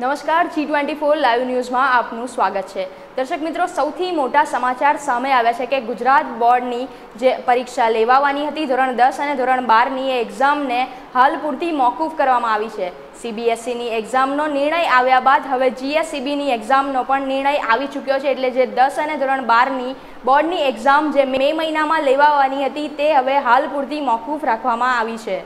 નમસ્કાર G twenty four live ન્યૂઝમાં આપનું સ્વાગત છે. દર્શક મિત્રો, સૌથી મોટા સમાચાર સામે આવ્યા છે કે ગુજરાત બોર્ડની જે પરીક્ષા લેવાવાની હતી, ધોરણ દસ અને ધોરણ બારની એ એક્ઝામને હાલ પૂરતી મોકૂફ કરવામાં આવી છે. સીબીએસઈની એક્ઝામનો નિર્ણય આવ્યા બાદ હવે જીએસસીબીની એક્ઝામનો પણ નિર્ણય આવી ચૂક્યો છે, એટલે જે દસ અને ધોરણ બારની બોર્ડની એક્ઝામ જે મે મહિનામાં લેવાવાની હતી, તે હવે હાલ પૂરતી મોકૂફ રાખવામાં આવી છે.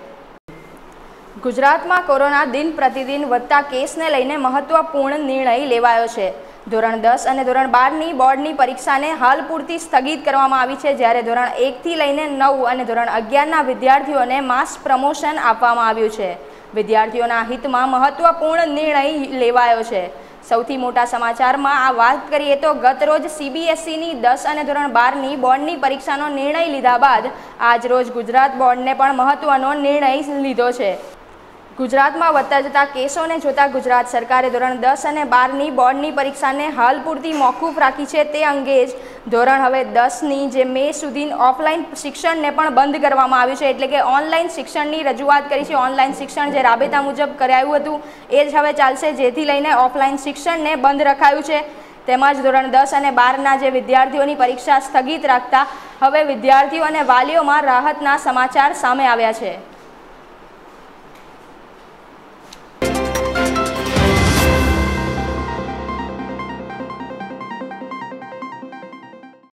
ગુજરાતમાં કોરોના દિન પ્રતિદિન વધતા કેસને લઈને મહત્વપૂર્ણ નિર્ણય લેવાયો છે. ધોરણ દસ અને ધોરણ બારની બોર્ડની પરીક્ષાને હાલ પૂરતી સ્થગિત કરવામાં આવી છે, જ્યારે ધોરણ એકથી લઈને નવ અને ધોરણ અગિયારના વિદ્યાર્થીઓને માસ પ્રમોશન આપવામાં આવ્યું છે. વિદ્યાર્થીઓના હિતમાં મહત્વપૂર્ણ નિર્ણય લેવાયો છે. સૌથી મોટા સમાચારમાં આ વાત કરીએ તો ગતરોજ સીબીએસઈની દસ અને ધોરણ બારની બોર્ડની પરીક્ષાનો નિર્ણય લીધા બાદ આજરોજ ગુજરાત બોર્ડને પણ મહત્વનો નિર્ણય લીધો છે. ગુજરાતમાં વધતા જતા કેસોને જોતા ગુજરાત સરકારે ધોરણ દસ અને બારની બોર્ડની પરીક્ષાને હાલ પૂરતી મોકૂફ રાખી છે તે અંગે જ ધોરણ હવે દસની જે મે સુધી ઓફલાઈન શિક્ષણને પણ બંધ કરવામાં આવ્યું છે, એટલે કે ઓનલાઈન શિક્ષણની રજૂઆત કરી છે. ઓનલાઈન શિક્ષણ જે રાબેતા મુજબ કરાયું હતું, એ જ હવે ચાલશે, જેથી લઈને ઓફલાઈન શિક્ષણને બંધ રખાયું છે. તેમજ ધોરણ દસ અને બારના જે વિદ્યાર્થીઓની પરીક્ષા સ્થગિત રાખતા હવે વિદ્યાર્થીઓ અને વાલીઓમાં રાહતના સમાચાર સામે આવ્યા છે.